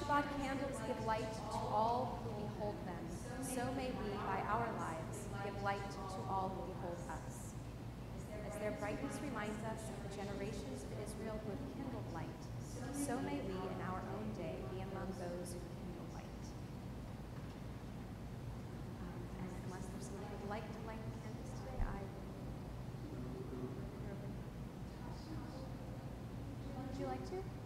Shabbat candles give light to all who behold them, so may we, by our lives, give light to all who behold us. As their brightness reminds us of the generations of Israel who have kindled light, so may we in our own day be among those who kindle light. Um, and unless there's someone who would like to light the candles today, I. Would you like to?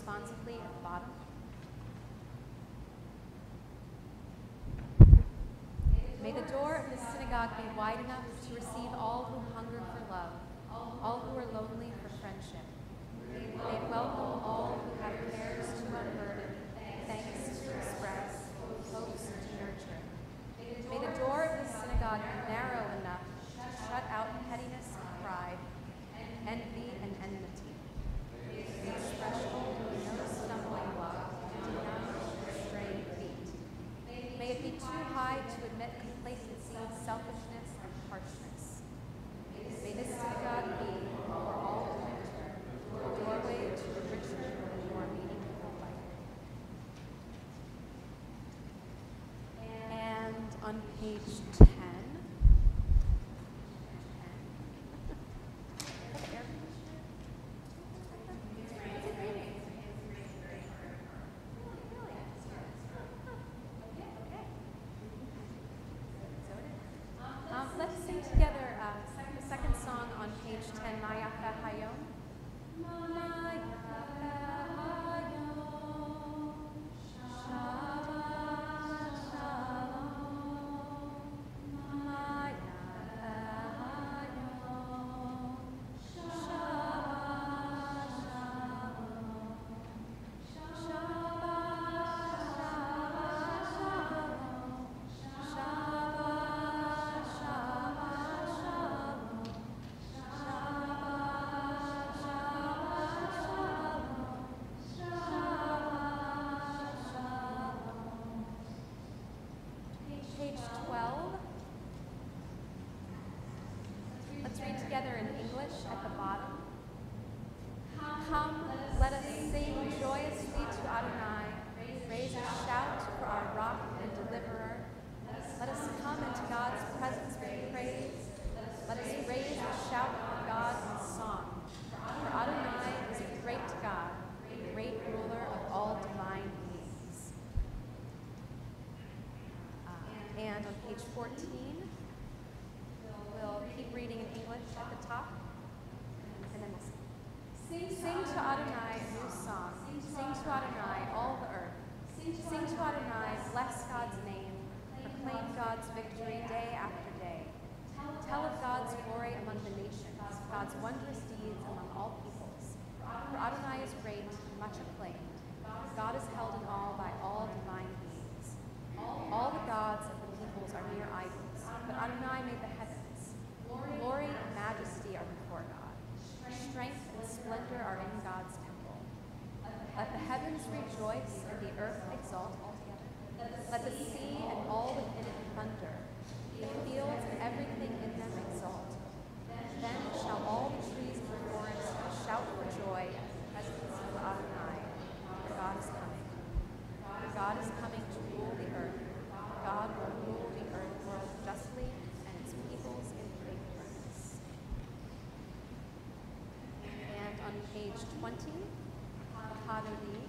Responsively at the bottom. May the door of the synagogue be wide enough to receive all who hunger for love, all who are lonely for friendship. May it welcome all who have cares to unburden, thanks to express, hopes to nurture. May the door of the synagogue be narrow enough to shut out pettiness and pride, envy and enmity. May its threshold be no stumbling block to none straying feet. May it be too high to admit complacency, selfishness, and harshness. May this synagogue be, for all to enter, a doorway to a richer and more meaningful life. And on page 10, 20,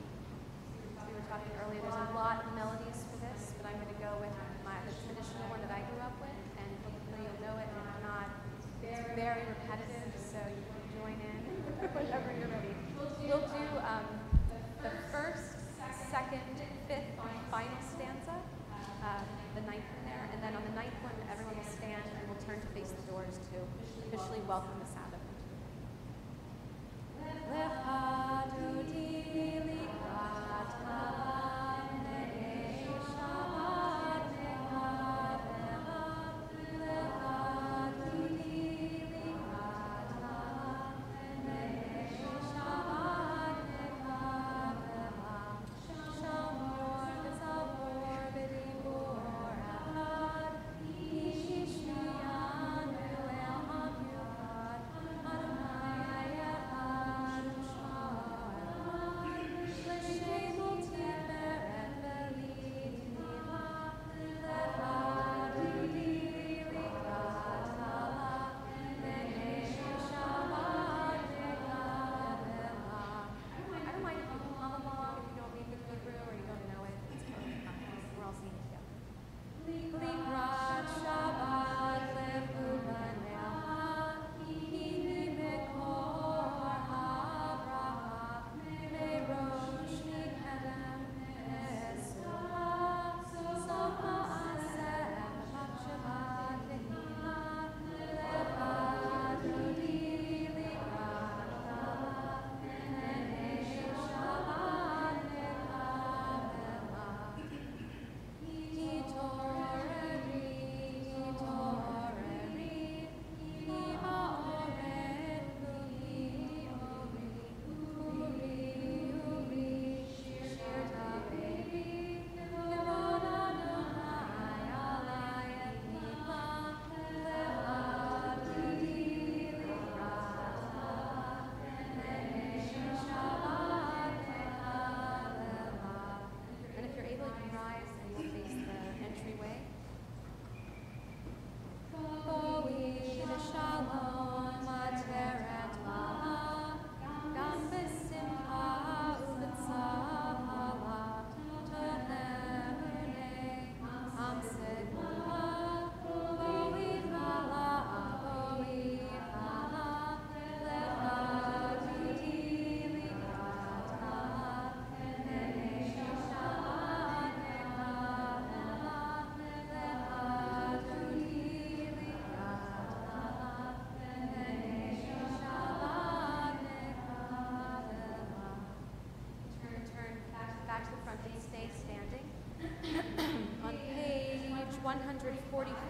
140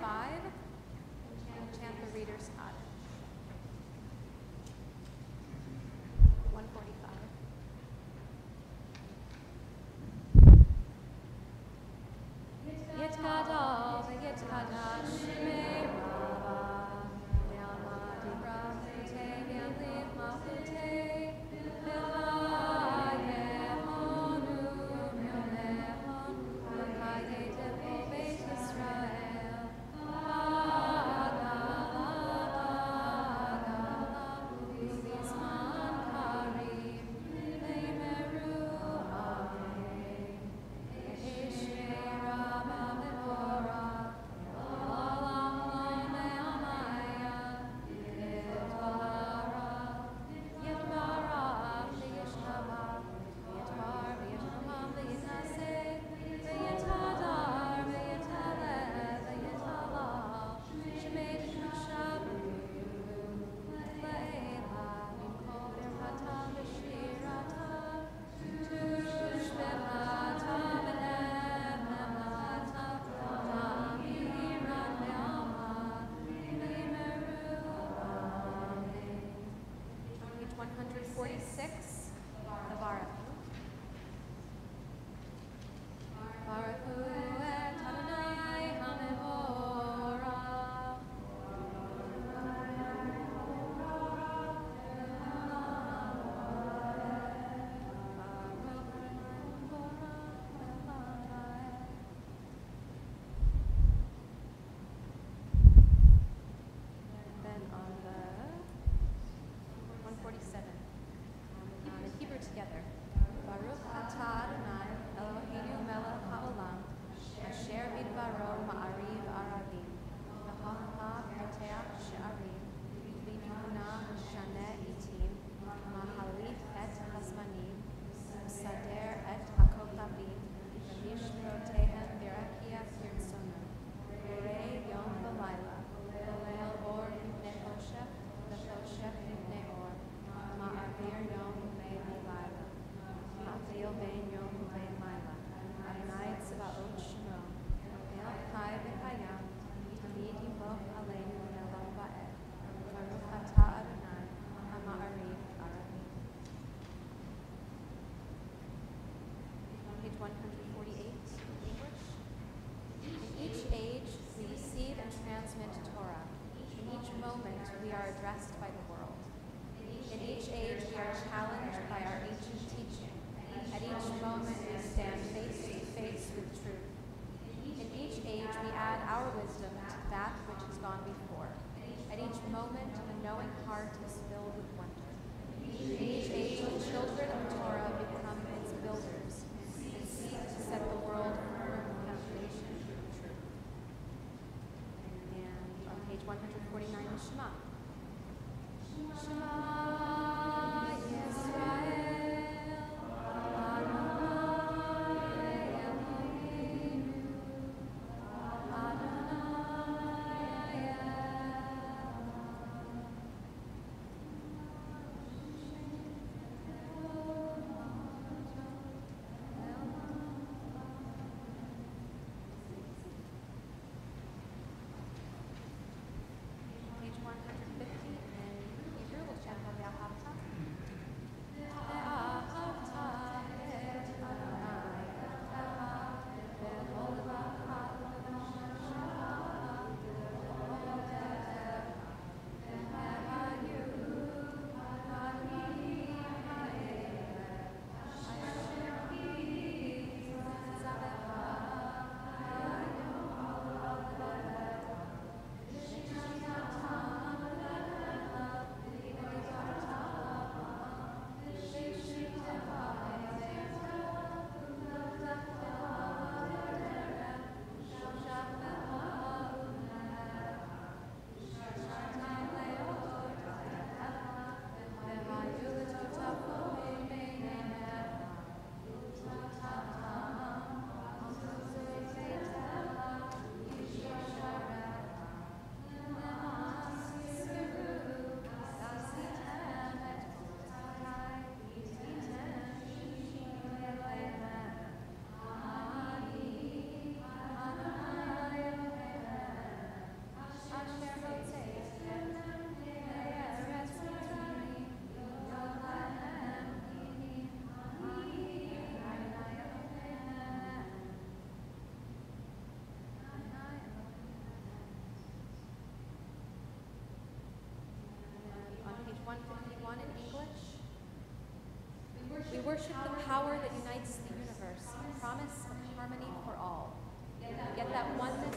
We worship the power that unites the universe, a promise of harmony for all. Yet that oneness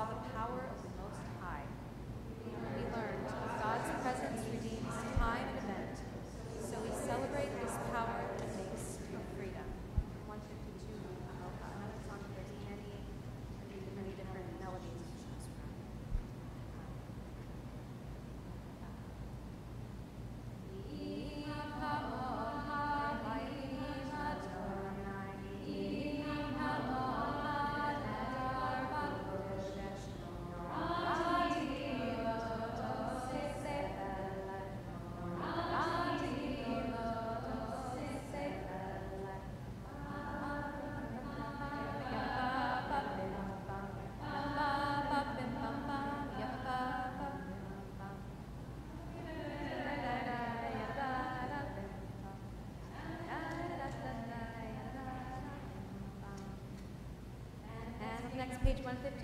saw the power of page 150.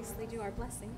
Obviously do our blessings.